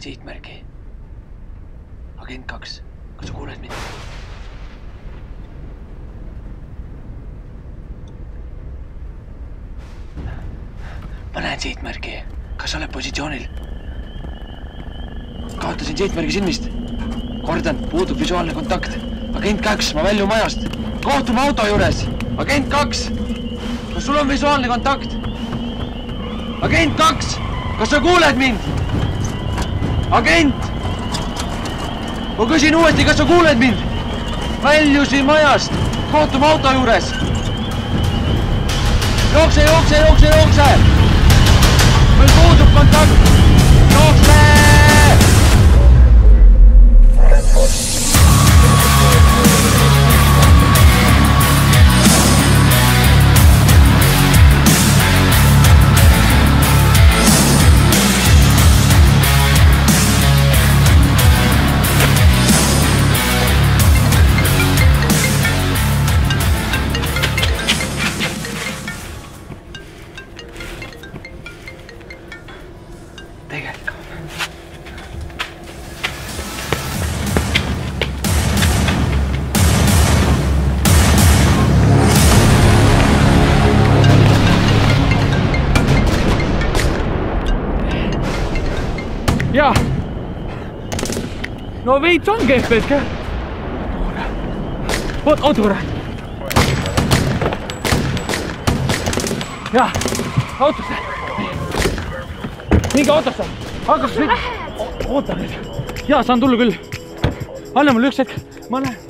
näed sihtmärgi? agent kaks, kas sa kuuled mind? ma näen sihtmärgi, kas sa oled positsioonil? kaotasin sihtmärgi silmist. kordan, puudub visuaalne kontakt. agent kaks, ma väljun majast. kohtume auto juures. agent kaks, kas sul on visuaalne kontakt? agent kaks, kas sa kuuled mind? Agent! ma küsin uuesti, kas sa kuuled mind? väljusin majast, kohtume auto juures. jookse, jookse, jookse, jookse! Tegelikult. jaa. no veits on kehv hetk jah. vot autore. jah, autosse. Minge autosse, hakkas sõitma. oota nüüd. jaa, saan tulla küll. anna mulle üks hetk, ma lähen.